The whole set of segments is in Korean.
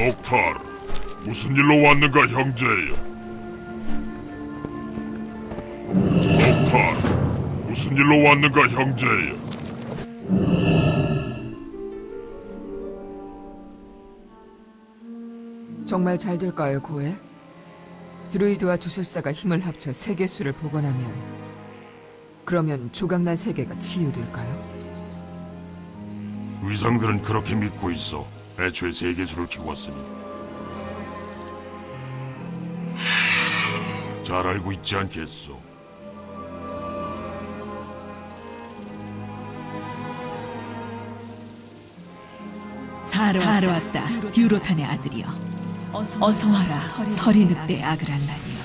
록탈, 무슨 일로 왔는가 형제여? 록탈, 무슨 일로 왔는가 형제여? 정말 잘 될까요, 고에? 드루이드와 주술사가 힘을 합쳐 세계수를 복원하면 그러면 조각난 세계가 치유될까요? 위상들은 그렇게 믿고 있어. 애초에 세계수를 키웠으니. 잘 알고 있지 않겠소? 잘, 잘 왔다, 듀로탄의 아들이여. 어서 와라, 서리 늑대 아그랄란이여.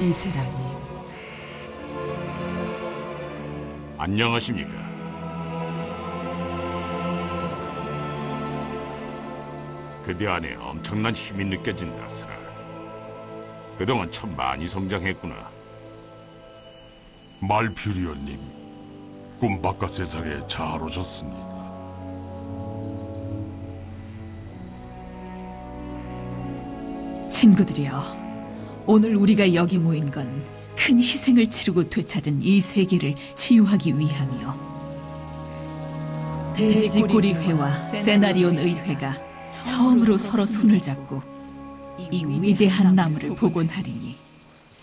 이세라님, 안녕하십니까? 그대 안에 엄청난 힘이 느껴진다, 스라. 그동안 참 많이 성장했구나. 말퓨리언님, 꿈 바깥 세상에 잘 오셨습니다. 친구들이여, 오늘 우리가 여기 모인 건 큰 희생을 치르고 되찾은 이 세계를 치유하기 위함이요. 돼지꼬리 회와 세나리온 의회가 처음으로 서로 손을 잡고 이 위대한 나무를 복원하리니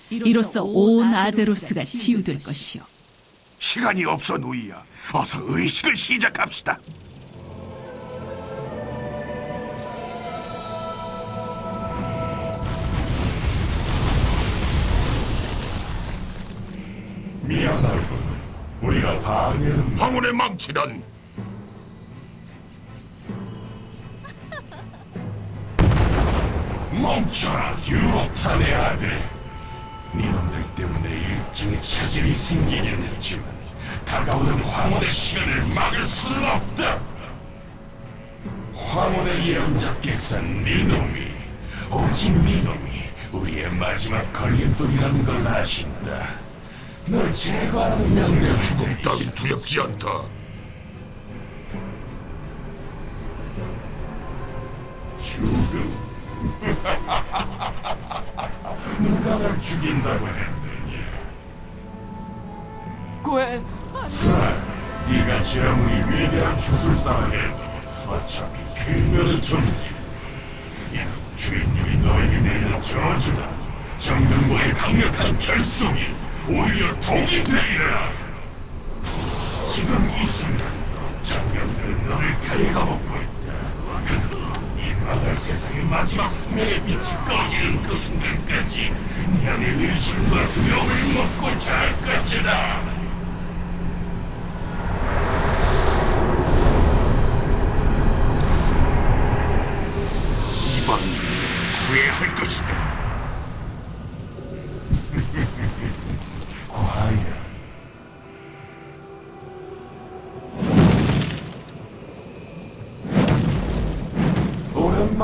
이로써 온 아제로스가 치유될 것이요. 시간이 없어 누이야. 어서 의식을 시작합시다. 미안하군. 우리가 방해는 황혼의 망치단. 멈춰라, 듀로탄의 아들. 니놈들 때문에 일정의 차질이 생기긴 했지만 다가오는 황혼의 시간을 막을 수는 없다. 황혼의 예언자께서는 니놈이 오직 니놈이 우리의 마지막 걸림돌이라는 걸 아신다. 널 제거하는 명령 죽음 따윈 두렵지 않다. 죽음? 누가 날 죽인다고 했느냐? 고에, 스라, 이같이 아무리 위대한 주술사라 해도 어차피 정지. 야, 주인님이 너에게 내리는 저주나 정령과의 강력한 결속이 오히려 독이 되리라. 지금 이 순간 정령들은 너를 갉아먹 마지막 생명의 빛이 꺼지는 그 순간까지 네 안의 의심과 두려움을 먹고 잘 것이다. 이방인이 후회할 것이다.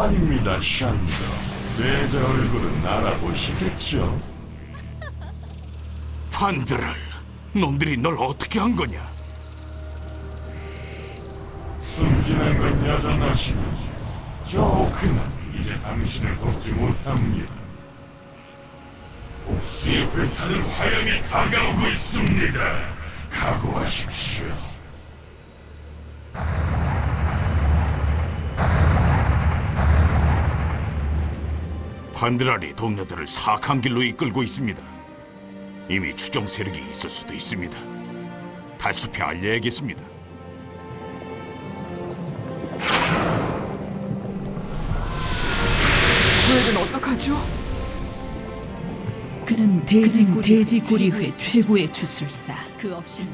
오랜만입니다, 샨더. 제자 얼굴은 알아보시겠죠? 판드랄, 놈들이 널 어떻게 한 거냐? 숨지는 건 여전하시는지 저 오크는 이제 당신을 돕지 못합니다. 옥수의 불타는 화염이 다가오고 있습니다. 각오하십시오. 판드랄이 동료들을 사악한 길로 이끌고 있습니다. 이미 추정 세력이 있을 수도 있습니다. 달숲에 알려야겠습니다. 고에는 어떡하죠? 그는 돼지 돼지고리회 최고의 주술사.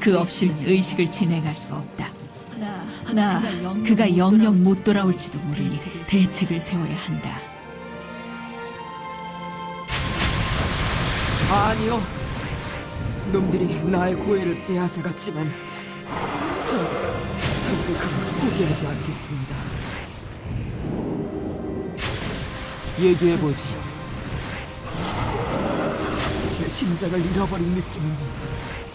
그 없이는 의식을 진행할 수 없다. 하나 그가 영영 못 돌아올지도 모르니 대책을 세워야 한다. 아니요. 놈들이 나의 고해를 빼앗아갔지만 저 절대 그걸 포기하지 않겠습니다. 얘기해보시오. 제 심장을 잃어버린 느낌입니다.